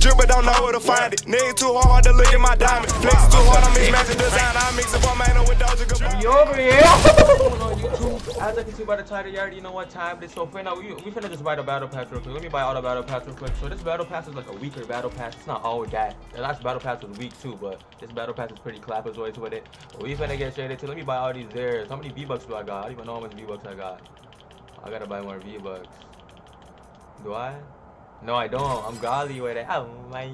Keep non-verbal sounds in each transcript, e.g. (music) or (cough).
drip, but don't know where to find it. Nigga too hard to look at my diamond. Flex too hard, I'm mismatching design. I mix it for man with Doja Cat. We over here. (laughs) on (laughs) YouTube. As I can see by the title, you already know what time it is. So for now, we, we finna just buy the battle pass real quick. Let me buy all the battle pass real quick. So this battle pass is like a weaker battle pass. It's not all that. The last battle pass was weak too, but this battle pass is pretty clap as always with it. But we finna get straight into. Let me buy all these there. How many V bucks do I got? I don't even know how much V bucks I got. I gotta buy more V bucks. Do I? No, I don't. I'm golly with it. Oh my.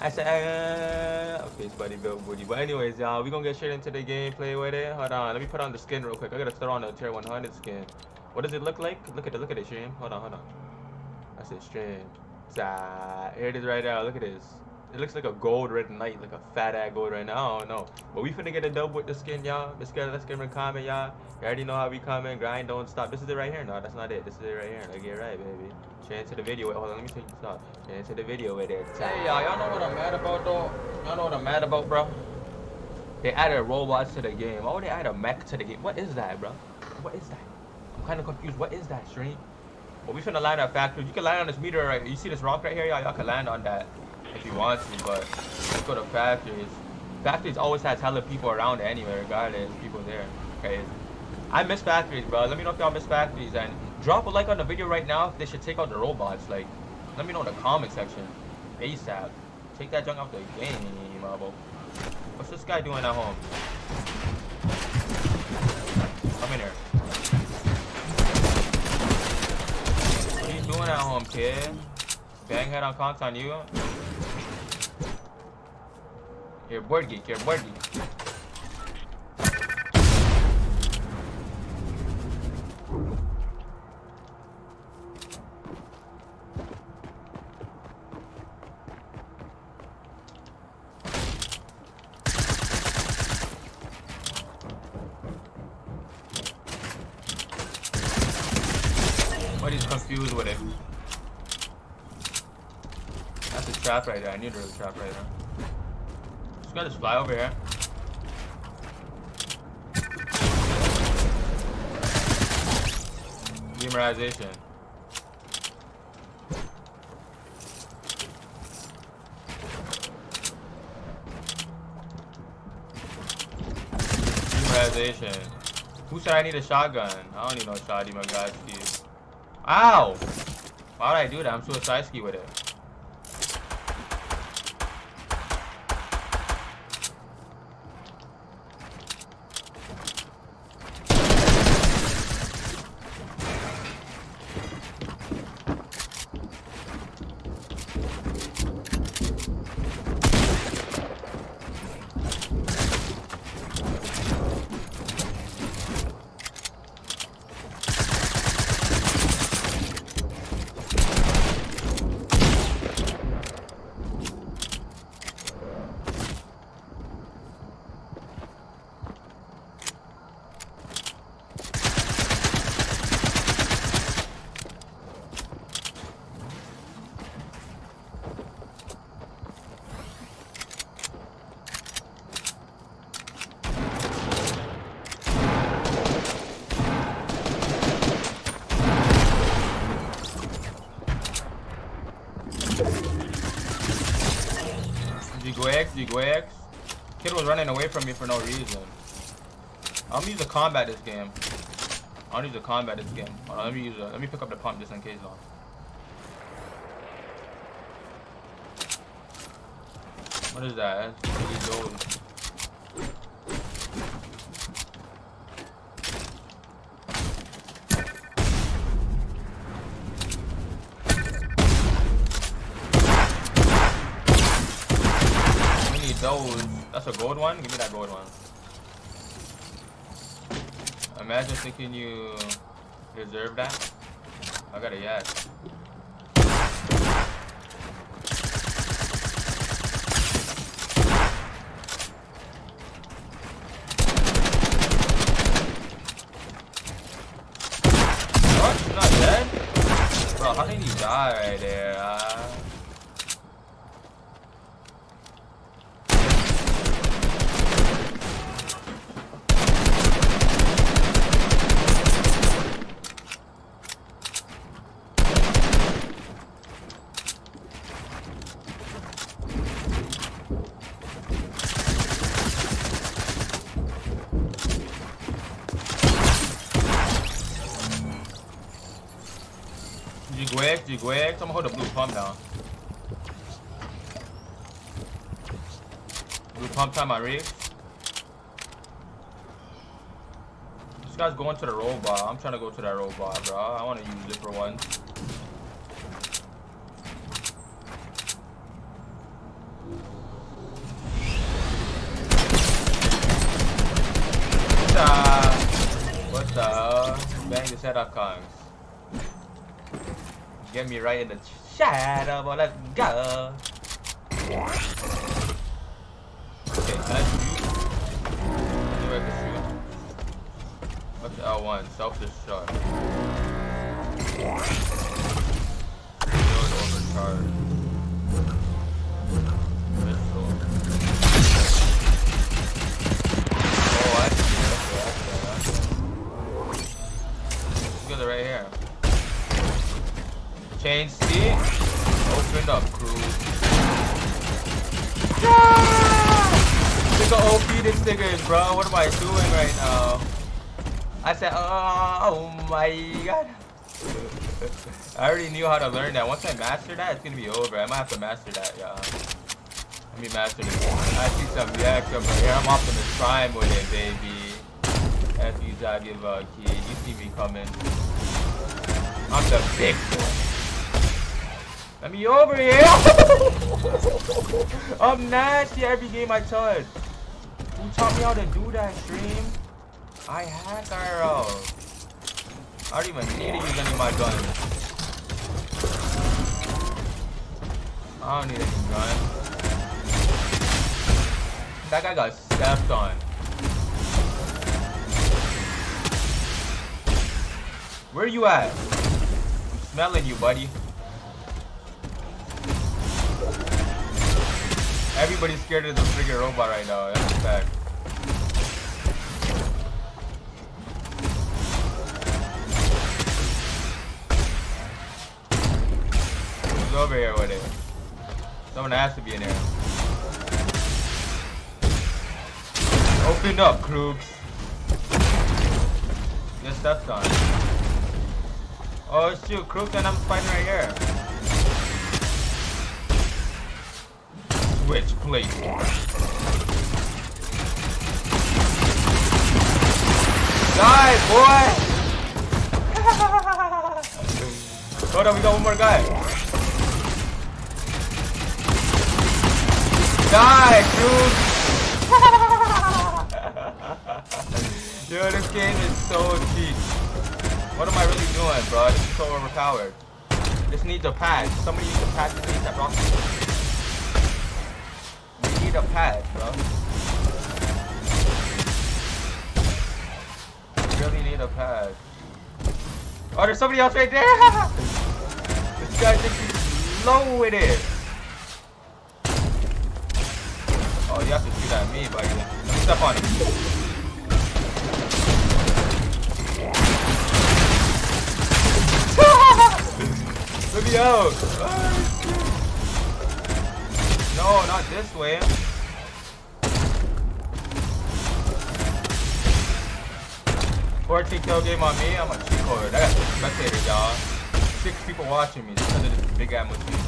I said, uh, okay, it's buddy built booty. But anyways, y'all, we gonna get straight into the gameplay with it. Hold on, let me put on the skin real quick. I gotta throw on the tier 100 skin. What does it look like? Look at it, look at it, stream. Hold on, hold on. I said stream. Ah, here it is right now. Look at this. It looks like a gold red knight, like a fat ass gold right now. I don't know. But we finna get a dub with the skin, y'all. Let's get let's in comment, y'all. You already know how we comment. Grind, don't stop. This is it right here. No, that's not it. This is it right here. Like, get right, baby. Straight to the video. Wait, hold on, let me take this off. Straight into the video with it. Hey, y'all, y'all know what I'm mad about, though? Y'all know what I'm mad about, bro? They added robots to the game. Would they add a mech to the game? What is that, bro? What is that? I'm kind of confused. What is that, stream? Well, we finna land at factory. You can land on this meter right. You see this rock right here, y'all? Y'all can land on that if you want to, but let's go to factories. Factories always has hella people around anyway, regardless. People there. Okay. I miss factories, bro. Let me know if y'all miss factories and drop a like on the video right now if they should take out the robots. Like, let me know in the comment section. ASAP. Take that junk off the game, Marble. What's this guy doing at home? Come in here. What are you doing at home, kid? Bang head on conks on you. You're a board geek. What is confused with it? That's a trap right there. I knew there was trap right there. Just gotta fly over here. Demerization. Demerization. Who said I need a shotgun? I don't need no shotty, my guy. Ow! Why would I do that? I'm suicide ski with it. G-Gwex. Kid was running away from me for no reason. I'm gonna use the combat this game. I don't use the combat this game. Hold on, let me use a, let me pick up the pump just in case though. What is that? I. That's a gold one? Give me that gold one. Imagine thinking you deserve that. I got a yes. You're not dead? Bro, how did he die right there? Uh... G-Gwix, G-Gwix. I'm gonna hold the blue pump down. Blue pump time on Reef. This guy's going to the robot. I'm trying to go to that robot, bro. I want to use it for once. What the? What the? Bang the setup congs. Get me right in the shadow, but let's go. Okay, I can shoot. What's L1? Self-destruct. Overcharge. Change seat. Open up, crew. Look how OP this nigga is, bro. What am I doing right now? I said, oh, oh my god. (laughs) I already knew how to learn that. Once I master that, it's gonna be over. I might have to master that, yeah. Let me master this. I see some yaks over here. I'm Optimus Prime with it, baby. F you, give a. You see me coming. I'm the big boy. Let me over here. (laughs) I'm nasty every game I touch. Who taught me how to do that, stream? I hack IRL. I don't even need to use any of my guns. I don't need any gun. That guy got stepped on. Where you at? I'm smelling you, buddy. Everybody's scared of the freaking robot right now. That's a fact. Who's over here with it? Someone has to be in here. Open up, Krugs. Yes, that's done. Oh shoot, Krugs and I'm fighting right here. Switch place. Die, boy! (laughs) Hold on, we got one more guy. Die, dude! (laughs) Yo, this game is so cheap. What am I really doing, bro? This is so overpowered. This needs a patch. Somebody needs a patch this that rocket. A patch, bro. We really need a patch. Oh, there's somebody else right there! (laughs) this guy thinks he's low with it. Oh, you have to shoot at me, buddy. Let me step on him. (laughs) Let me out! Ah, no, not this way. Fourteen kill game on me. I'm a cheat code. I got six spectators, y'all. Six people watching me because of this big ass machine.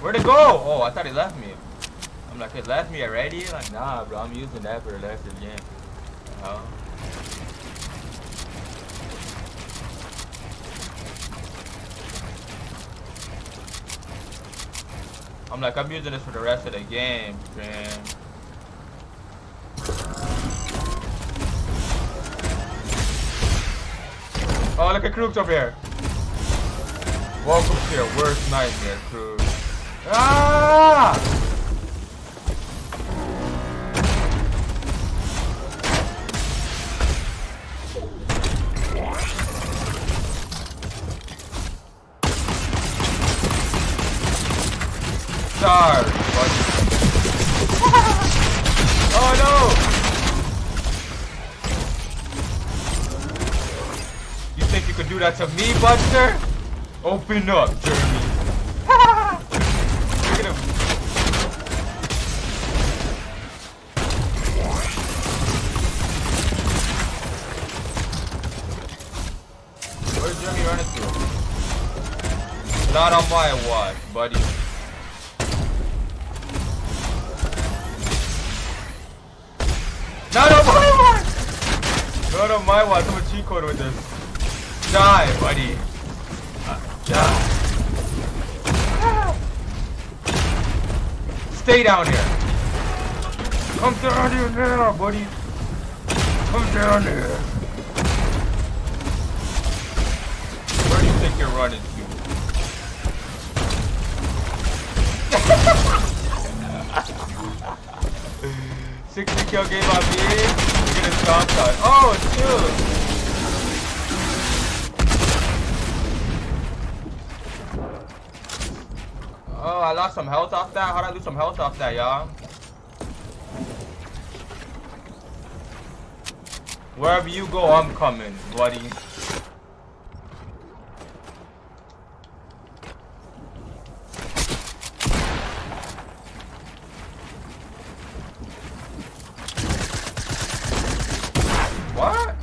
Where'd it go? Oh, I thought it left me. I'm like, it left me already? Like, nah, bro, I'm using that for the rest of the game. Oh. I'm like, I'm using this for the rest of the game, man. Oh, look at Krooks over here. Welcome to your worst nightmare, Krooks. Ah! That's to me, Buster? Open up, Jeremy. (laughs) Look at him. Where's Jeremy running to? Not on my watch, buddy. Not on my watch! Not on my watch, I'm a cheat code with this. Die, buddy. Uh, die. Stay down here. Come down here now, buddy. Come down here. Where do you think you're running to? (laughs) 60 kill game on me. We're gonna stop that. Oh, shoot. Oh, Lost some health off that. How'd I lose some health off that, y'all? Wherever you go, I'm coming, buddy. What?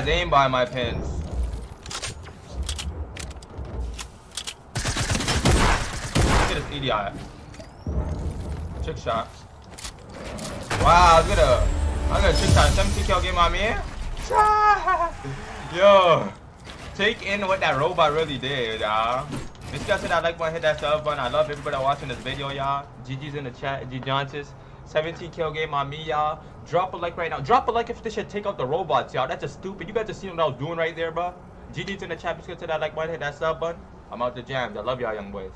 Guy's aimed by my pins. Look at this idiot. Trick shot. Wow, I'm gonna, I'm gonna trick shot 17 kill game on me. (laughs) Yo, take in what that robot really did, y'all. Make sure that like button, hit that sub button. I love everybody watching this video, y'all. GG's in the chat, G Johnson. 17 kill game on me, y'all. Drop a like right now. Drop a like if this should take out the robots, y'all. That's just stupid. You guys just seen what I was doing right there, bro. GG's in the chat. Make sure to that like button, hit that sub button. I'm out the jams. I love y'all, young boys.